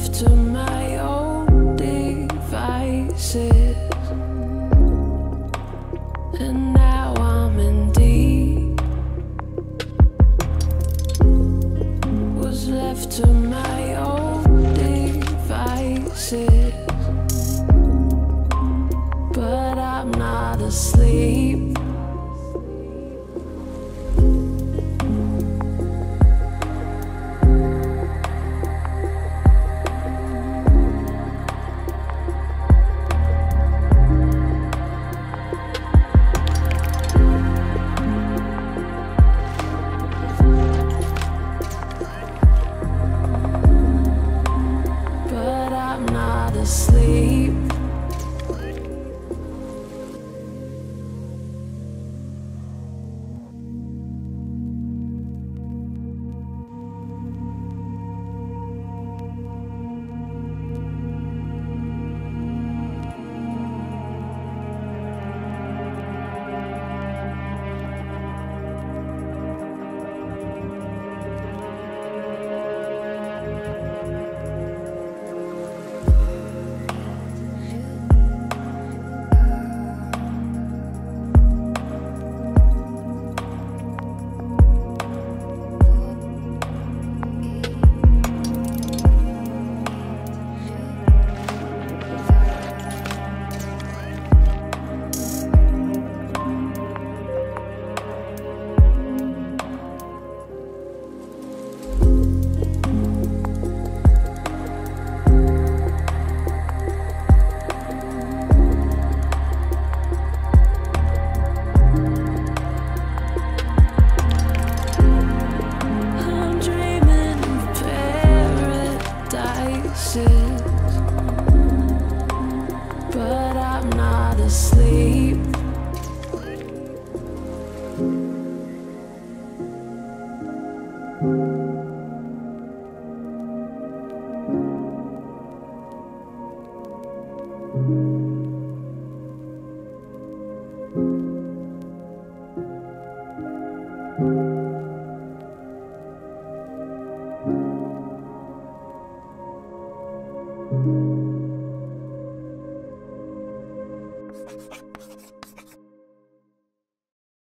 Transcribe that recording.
left to my own devices. And now I'm in deep. Was left to my own devices. Asleep. I'm not asleep.